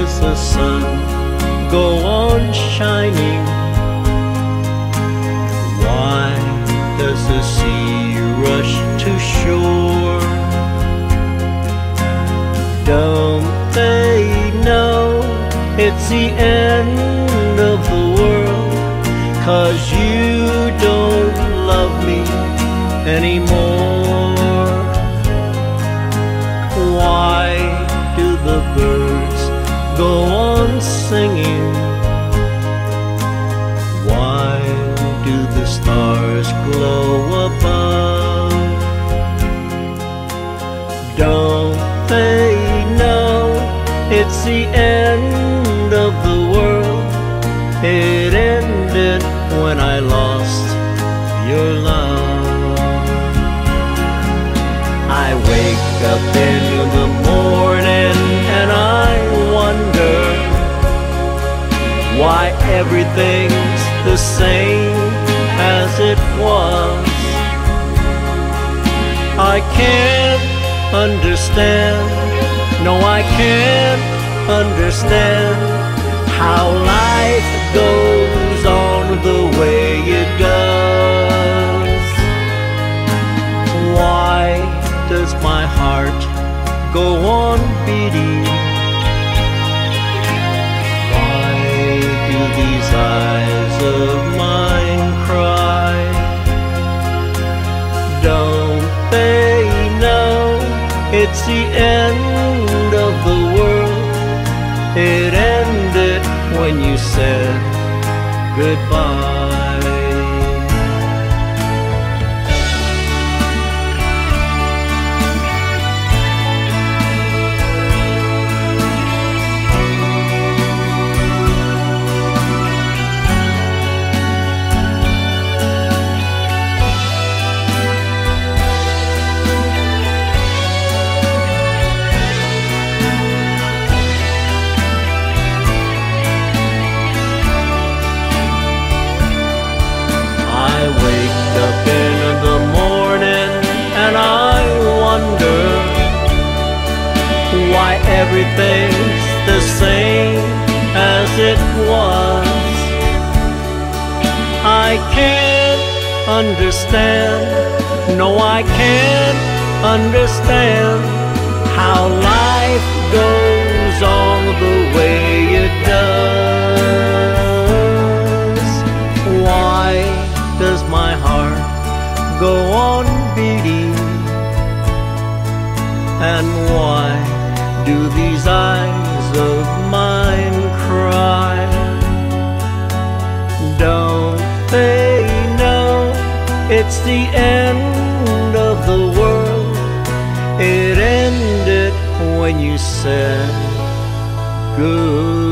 does the sun go on shining? Why does the sea rush to shore? Don't they know it's the end of the world? Cause you singing? Why do the stars glow above? Don't they know it's the end of the world? It ended when I lost your love. I wake up in the morning why everything's the same as it was. I can't understand, no, I can't understand how life goes on the way it does. Why does my heart go on beating? Of mine cry? Don't they know it's the end of the world? It ended when you said goodbye. Everything's the same as it was. I can't understand, no, I can't understand how life goes on the way it does. Why does my heart go on beating? And why do these eyes of mine cry? Don't they know it's the end of the world? It ended when you said good.